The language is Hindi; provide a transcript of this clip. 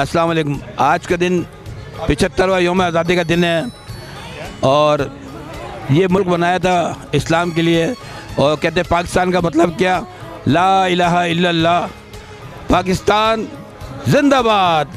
अस्सलाम आज का दिन पिछहत्तरवा योम आज़ादी का दिन है और ये मुल्क बनाया था इस्लाम के लिए और कहते पाकिस्तान का मतलब क्या? ला इलाहा इल्लल्लाह। पाकिस्तान जिंदाबाद।